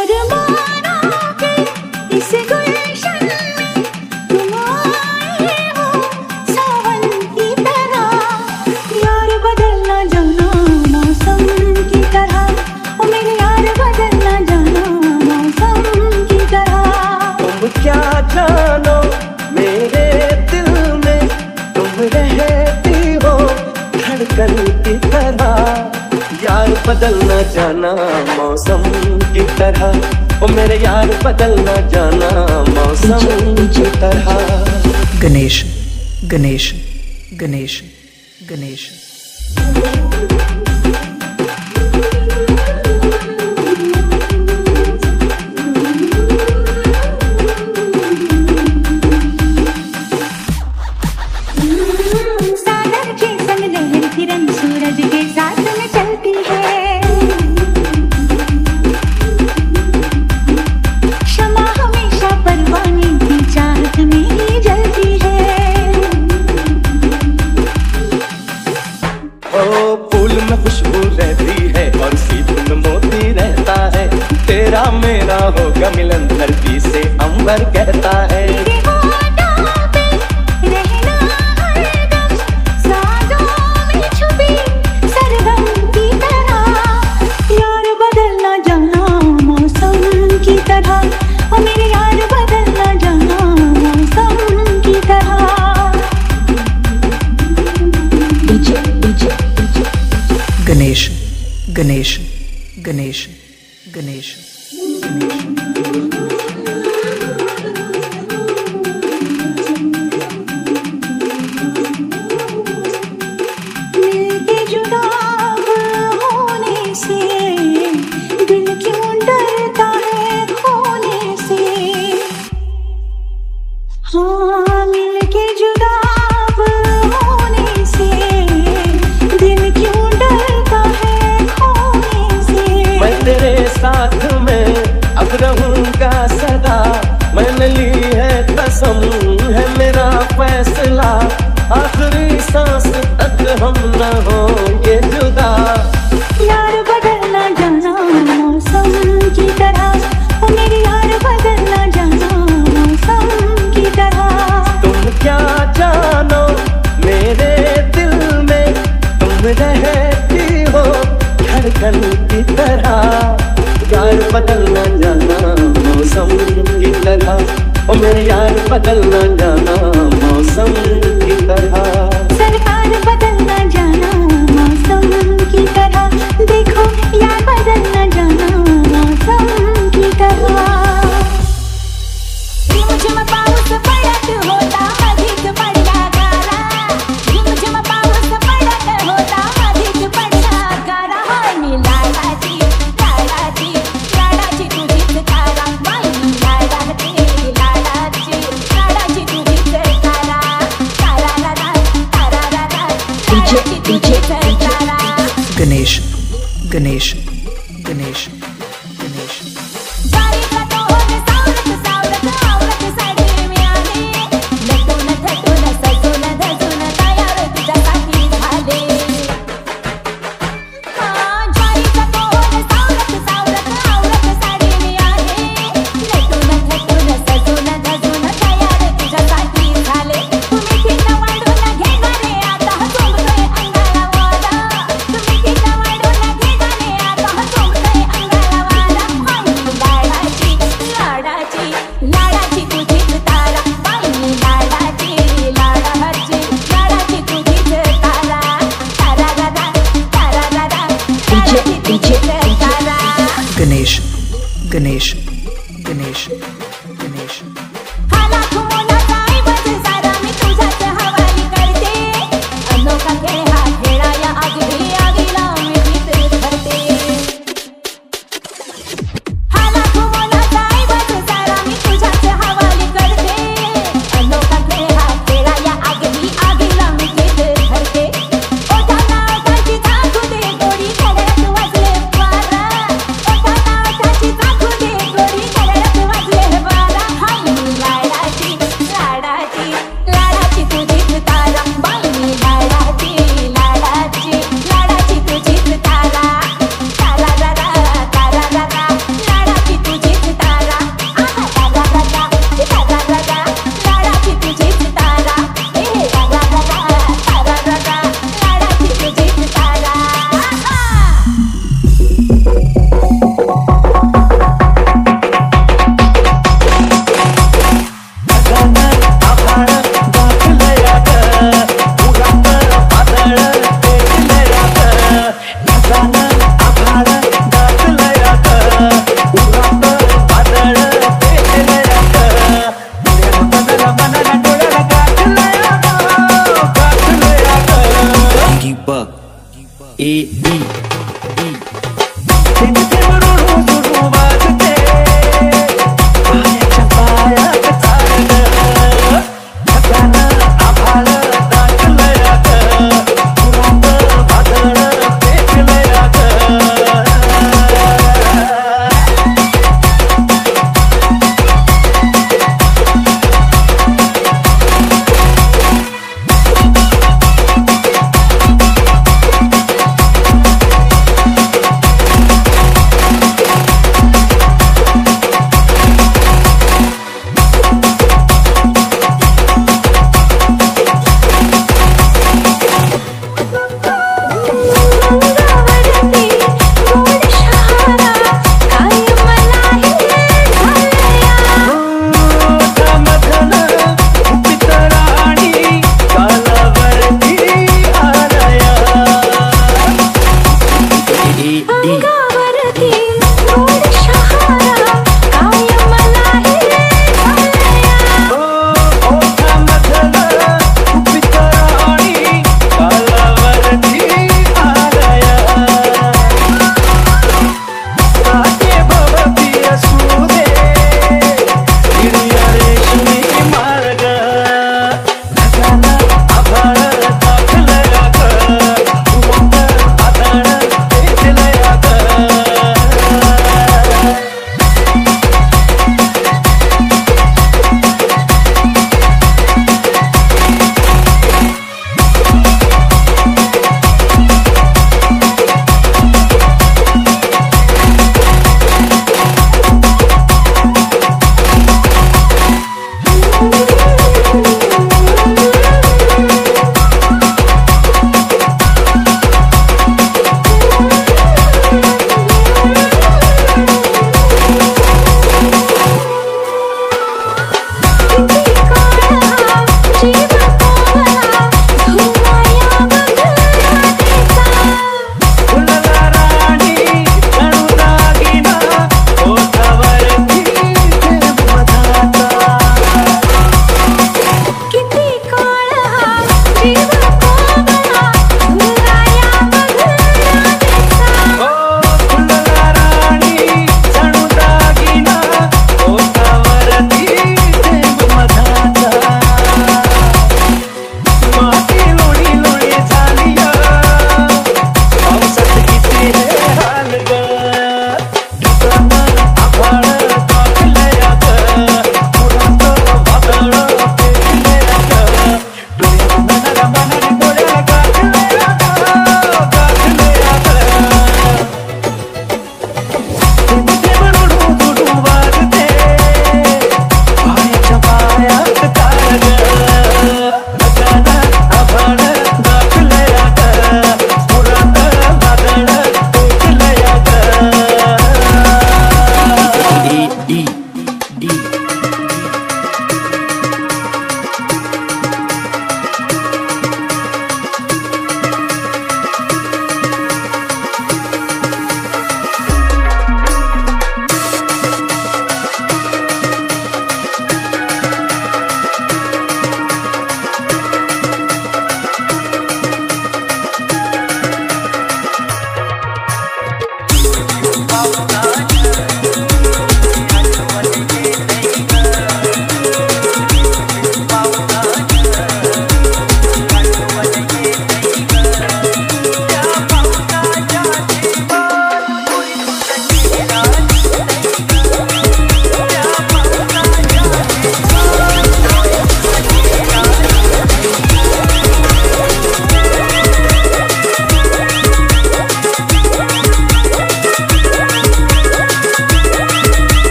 अरमानों के इस गुल बदलना जाना, मौसम की तरह। ओ मेरे यार, बदलना जाना, मौसम की तरह। गणेश गणेश गणेश गणेश। अमर कहता है। kadal nanda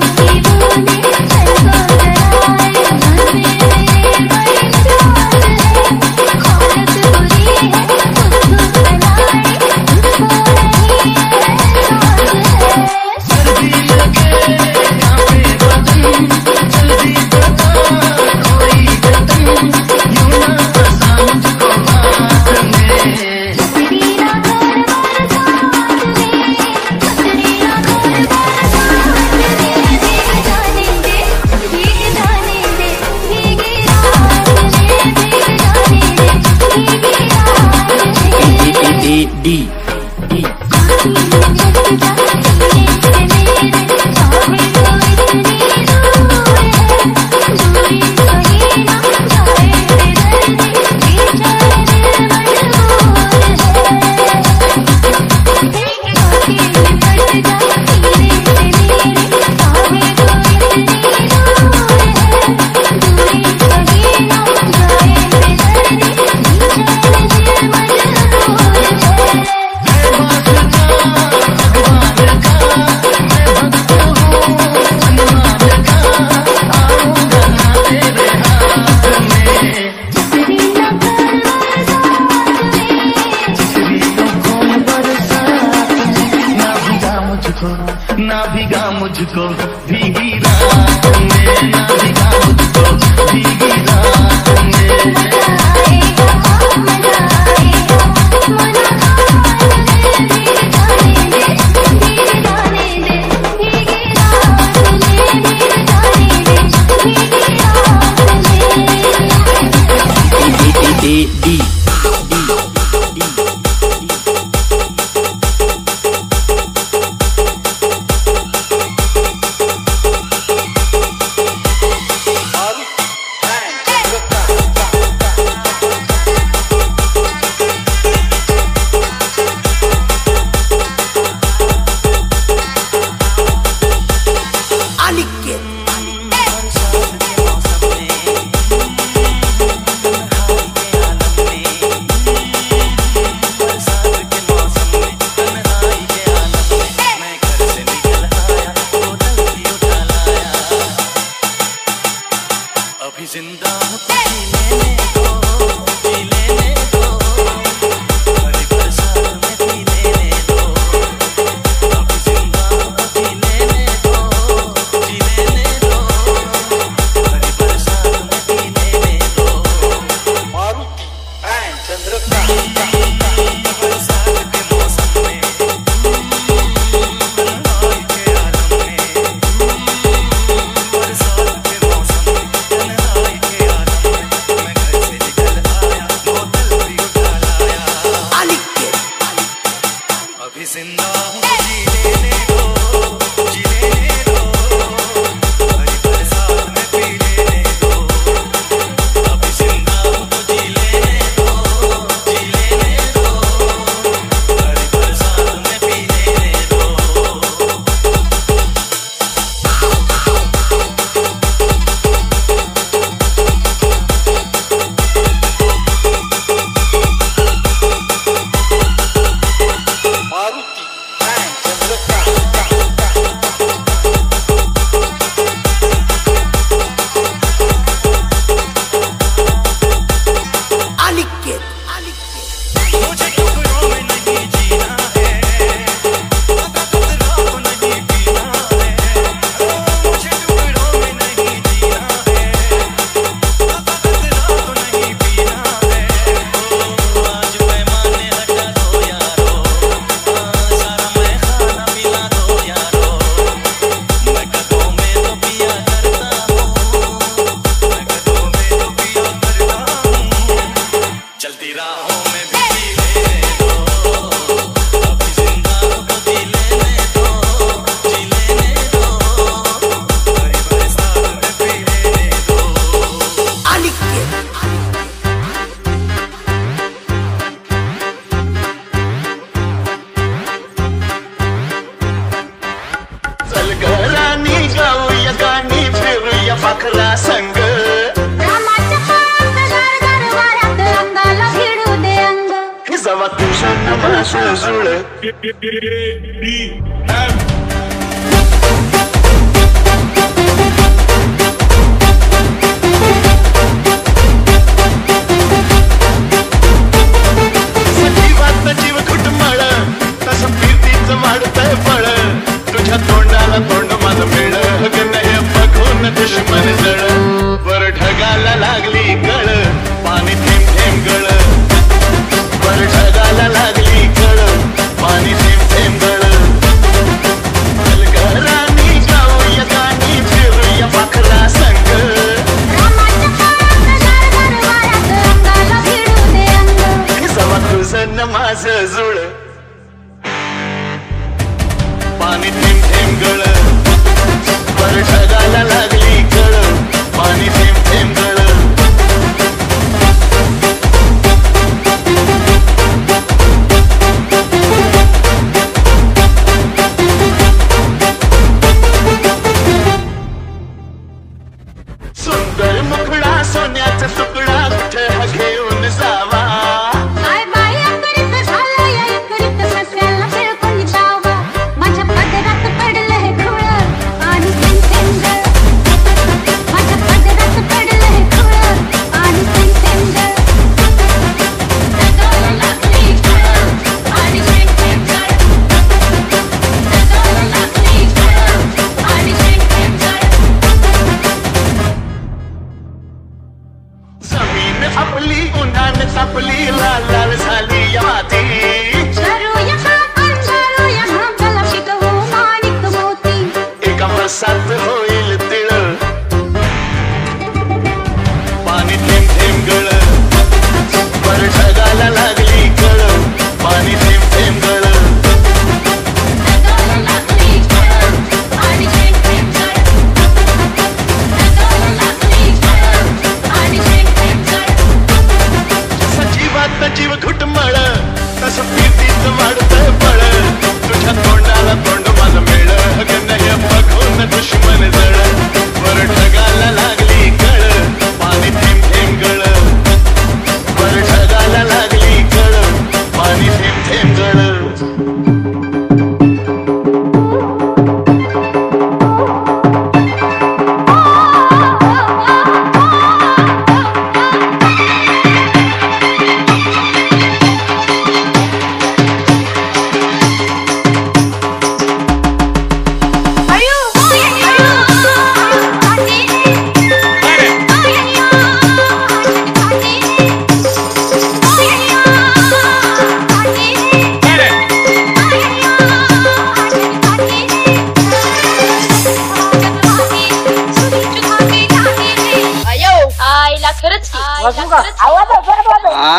Baby,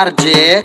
RJ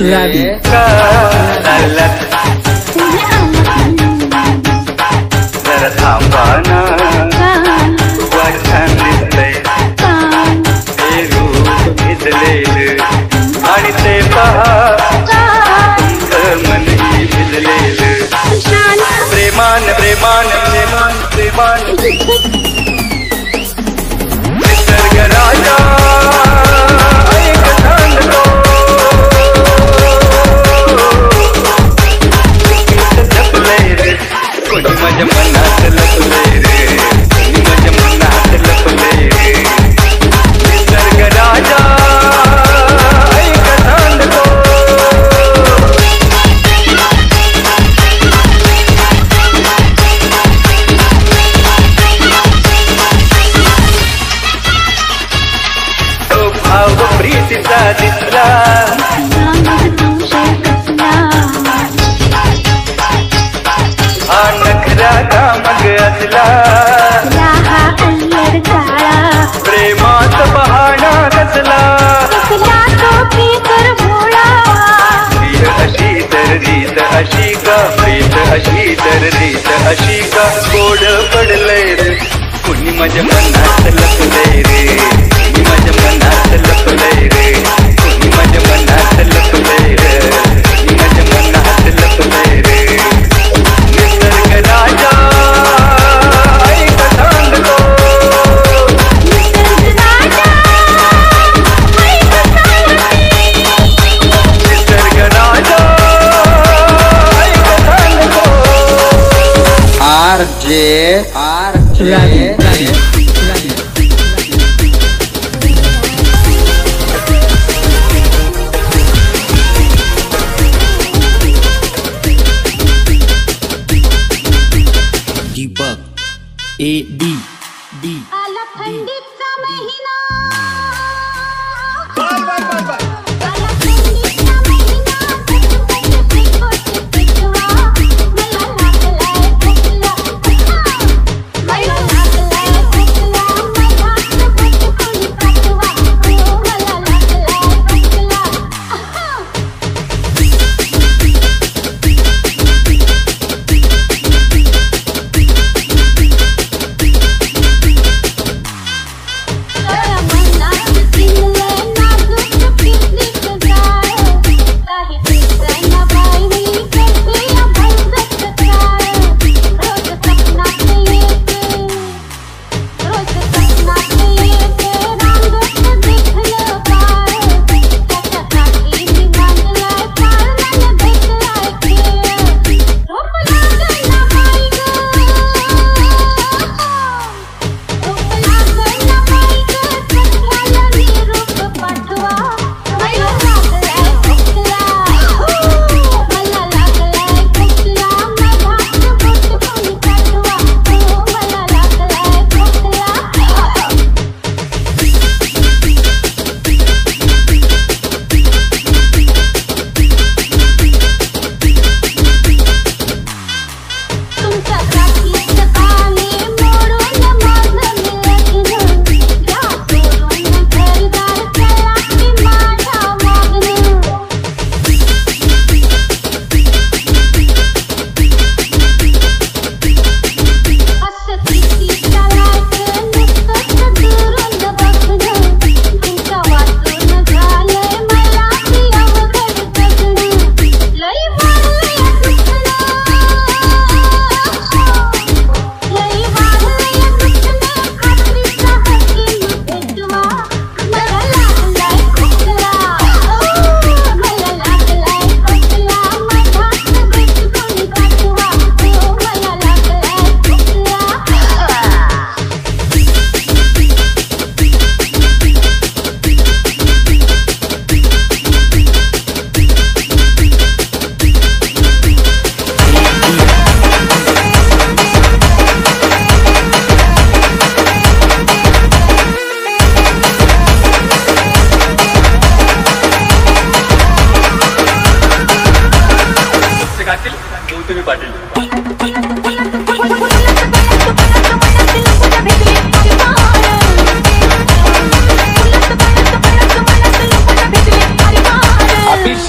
Ravi अशी दर्दीत अशी का गोड पडलंय रे. कुणी माझ्या मनात लपलंय रे. कुणी माझ्या मनात लपलंय रे.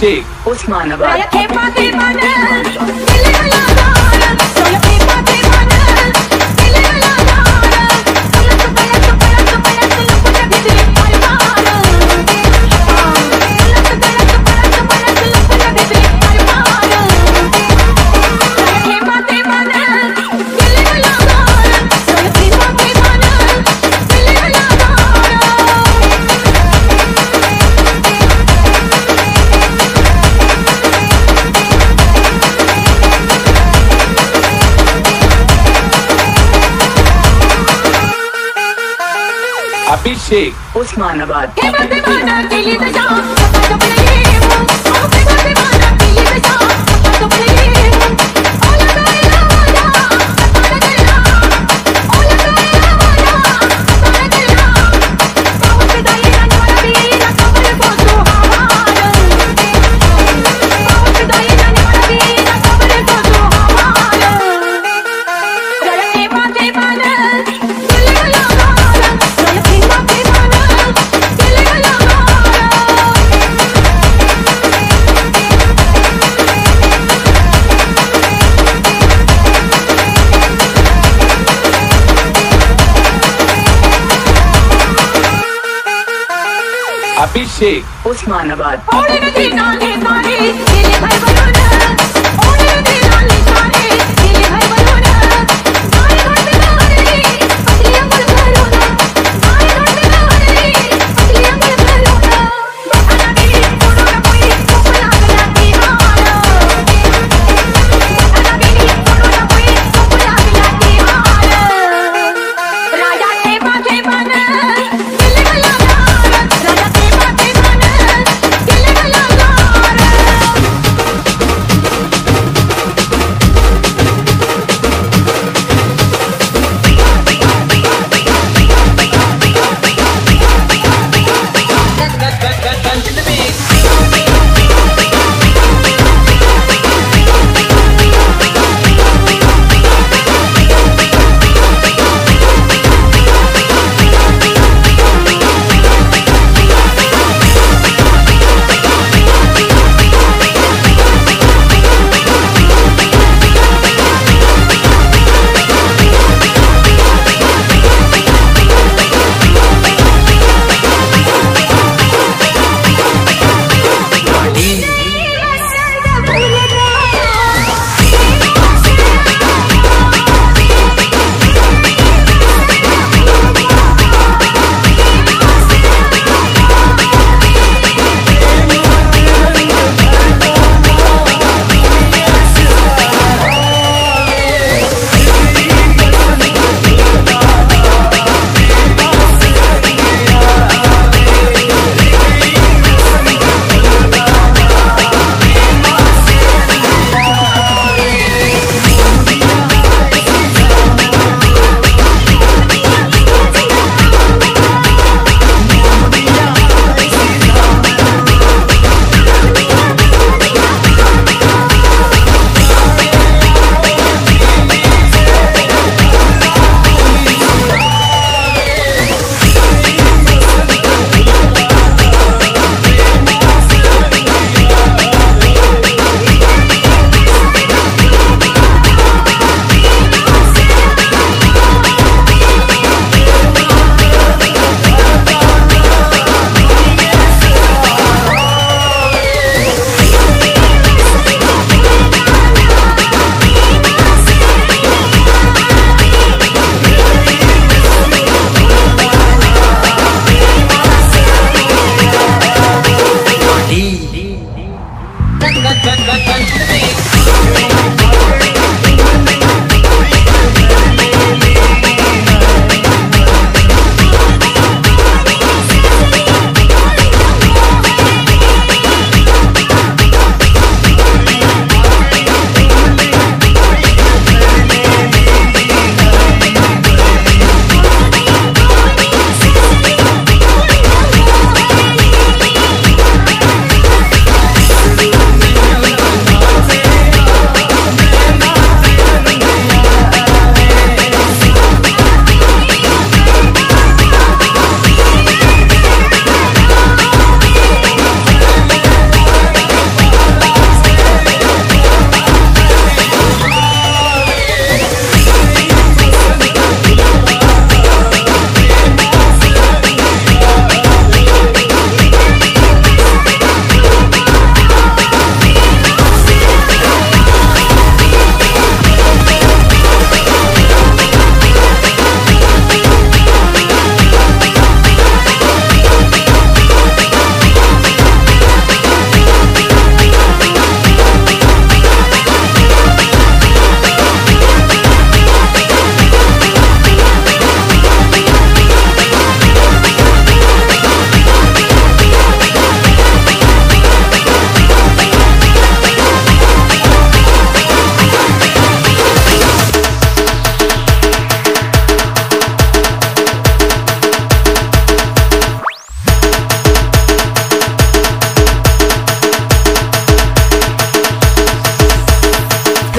Dick. Osmanabad. अभिषेक उस्मानाबाद। अभिषेक। उस्मानाबाद।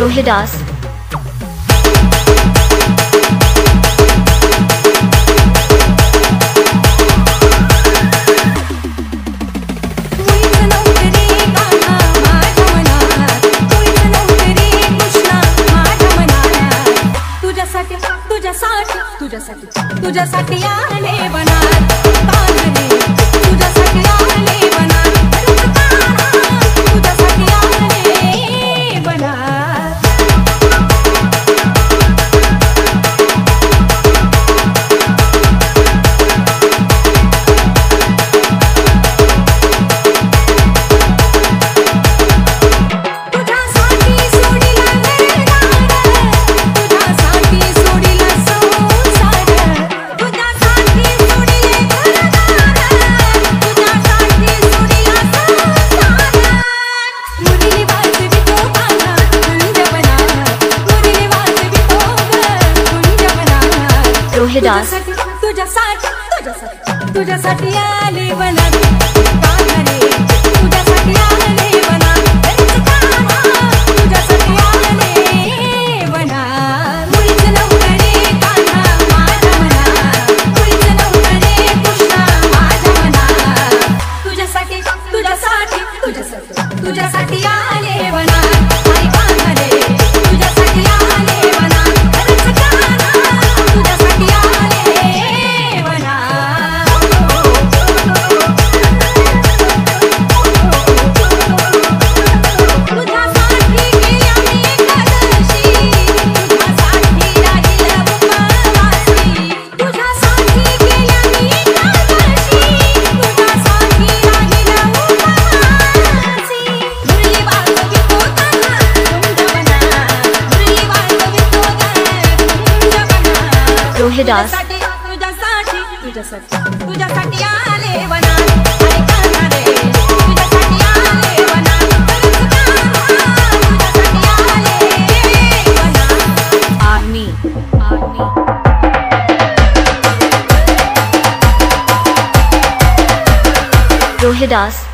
लोहिदास तुझा तुझ्यासाठी तुझा तुझ्यासाठी आले बन। डांस तुझ्यासाठी बना डान्स तुझ्यासाठी रोहिदास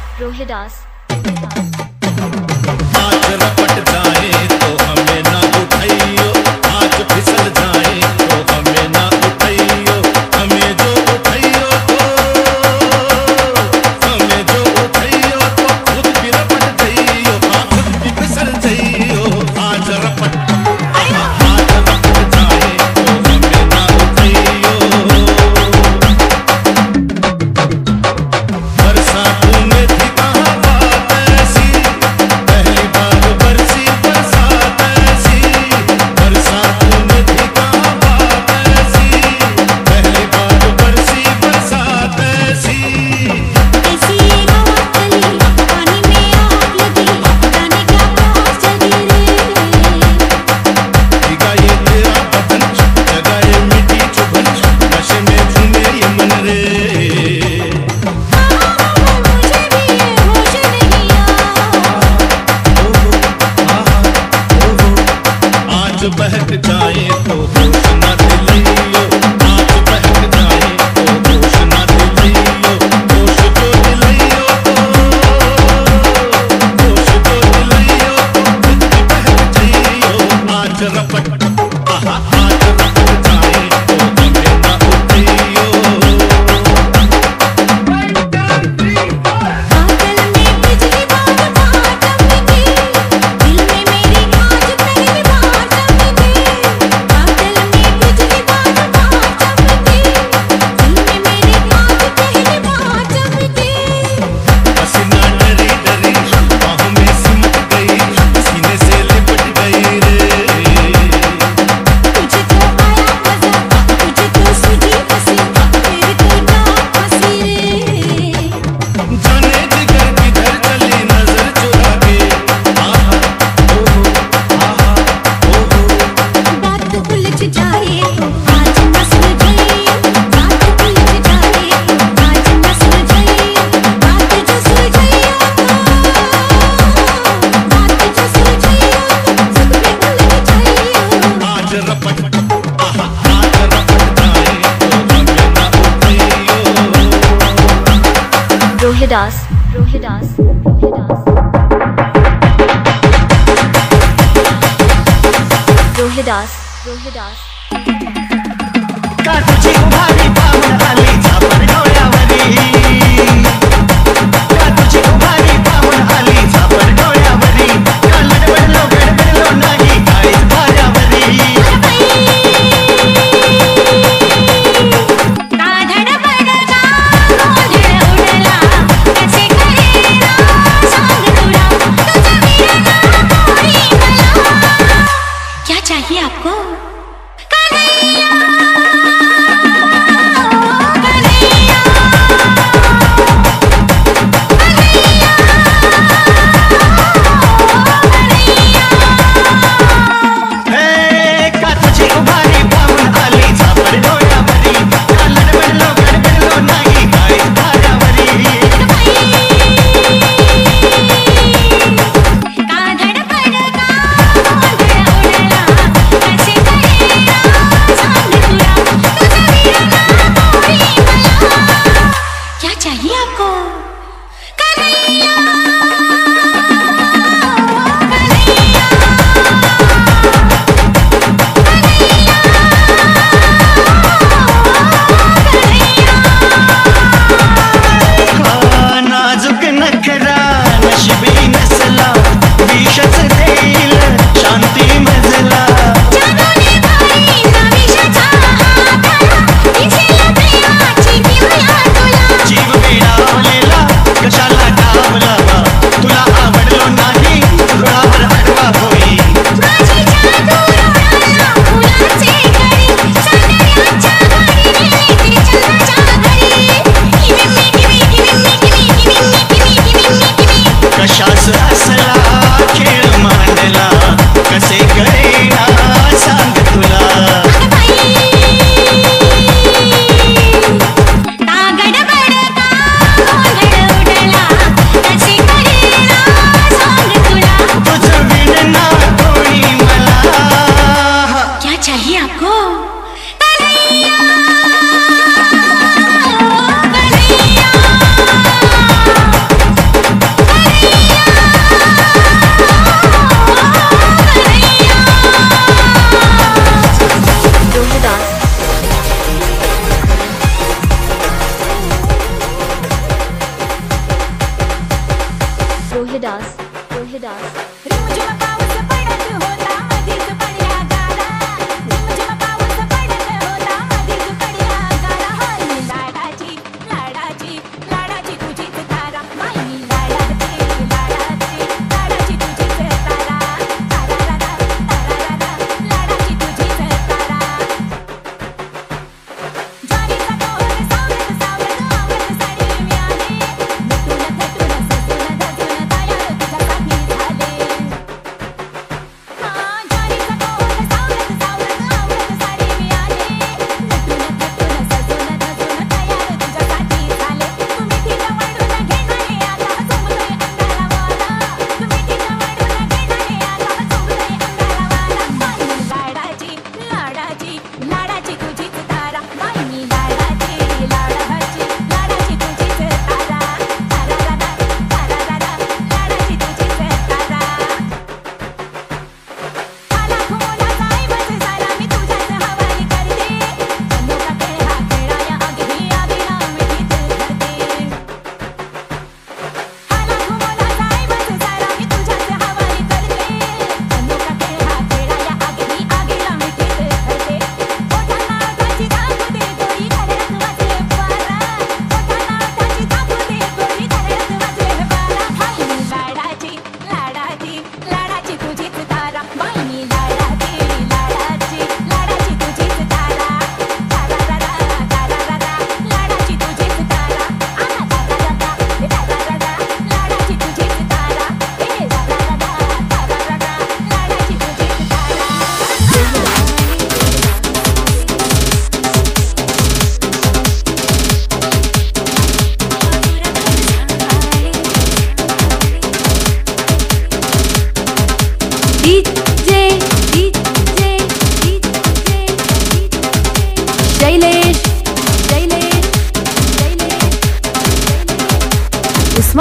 रोहिदास रोहिदास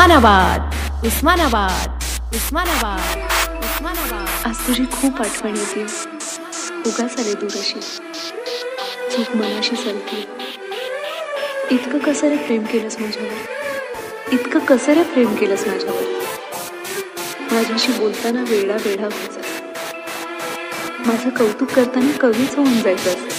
उस्मानाबाद. उस्मानाबाद. उस्मानाबाद. उस्मानाबाद. आज तुझी खूप आठवण येते. उगाच आले दूरशी चूक मनाशी सरती इतकं कसं रे प्रेम केलंस माझ्यावर? इतकं कसं रे प्रेम केलंस माझ्यावर? माझ्याशी बोलताना वेडा वेडा व्हायचा. माझं कौतुक करताना कवीच होऊन जायचं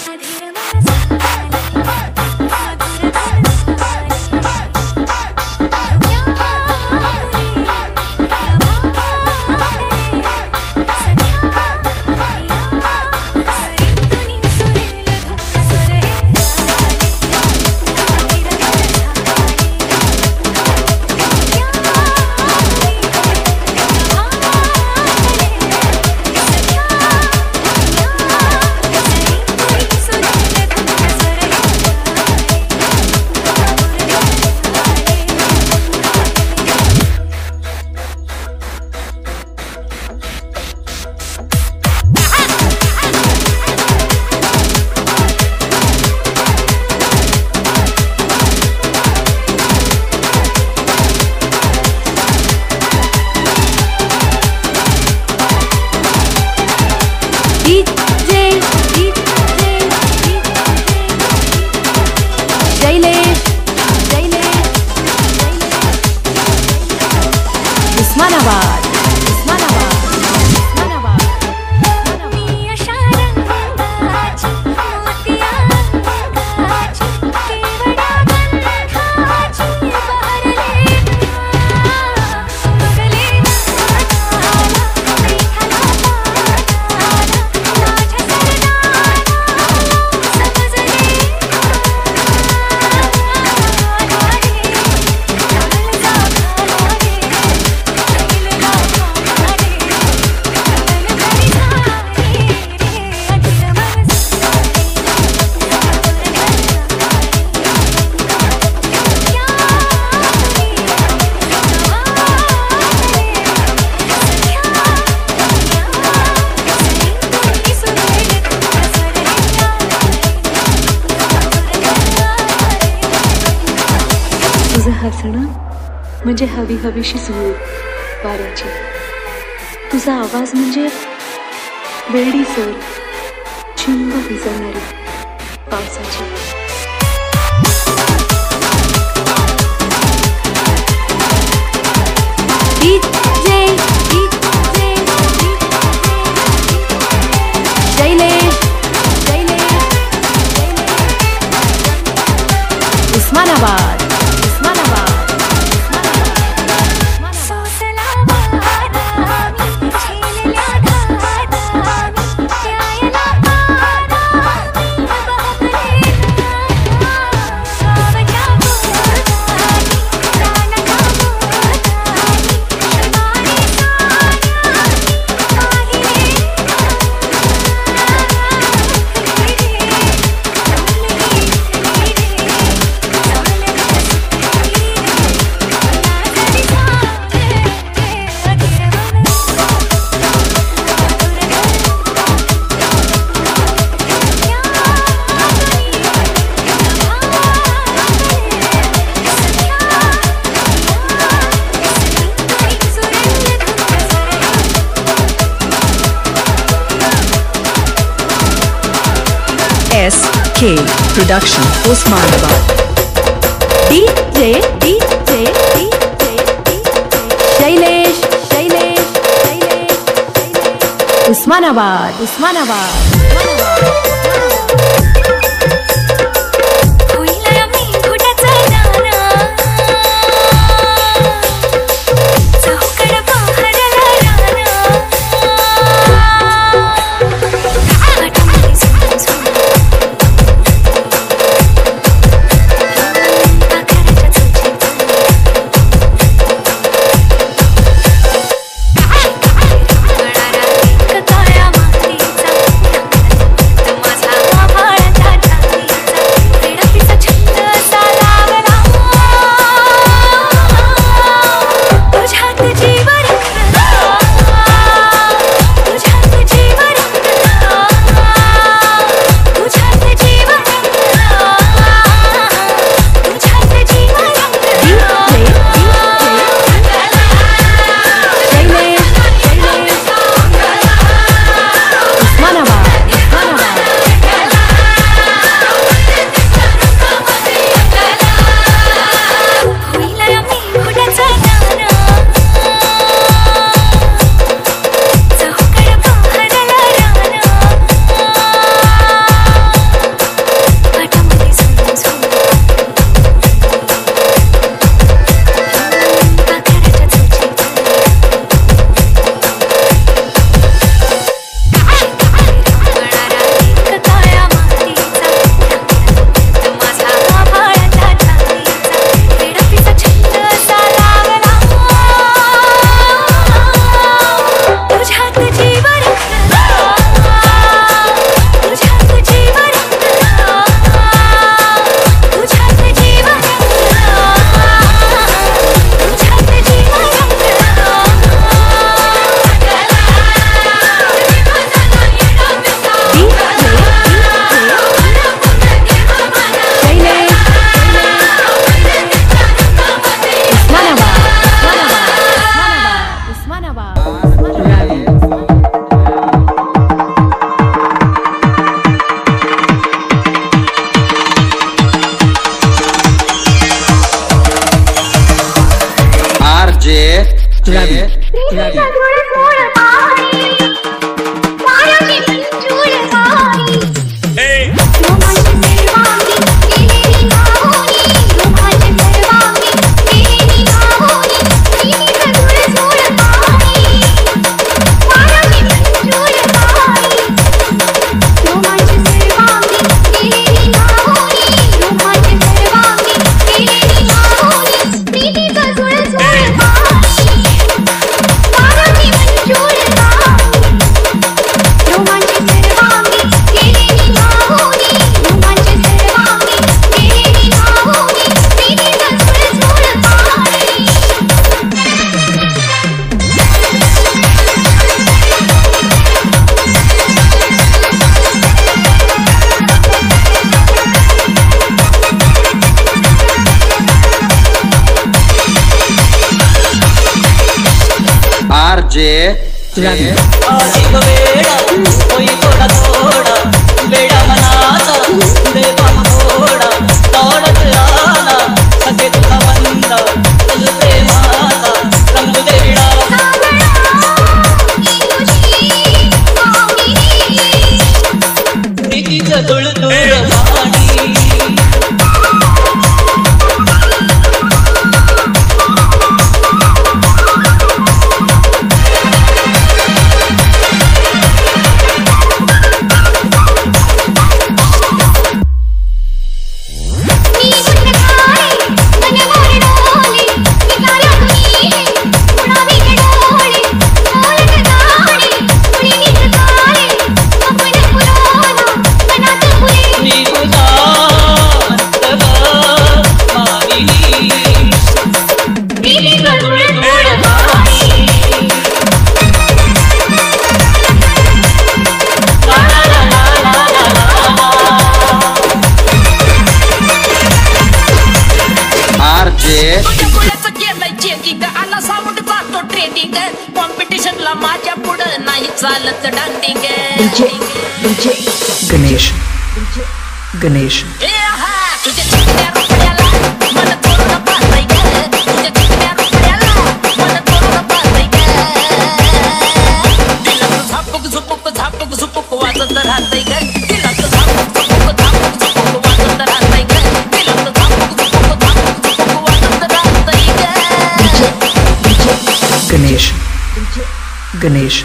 हवीशी सूर वाऱ्याची तुझा आवाज़ म्हणजे वेडी सर चिंब भिजवणारी पावसाची. SK Production Osmanabad DJ DJ DJ Shailesh Shailesh Shailesh Osmanabad Osmanabad RJ Ravi. Ganesh. Ganesh.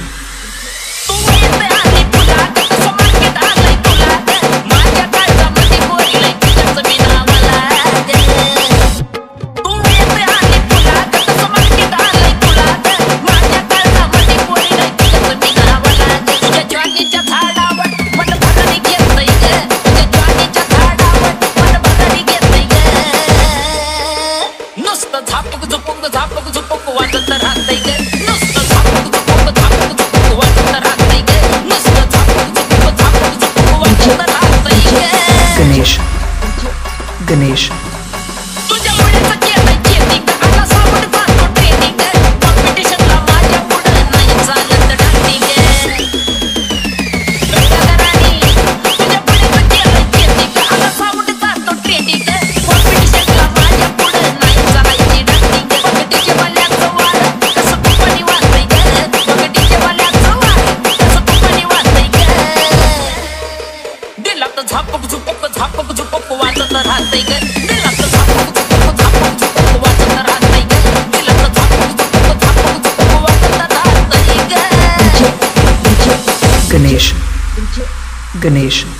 Ganesh. Ganesh. तू दिसत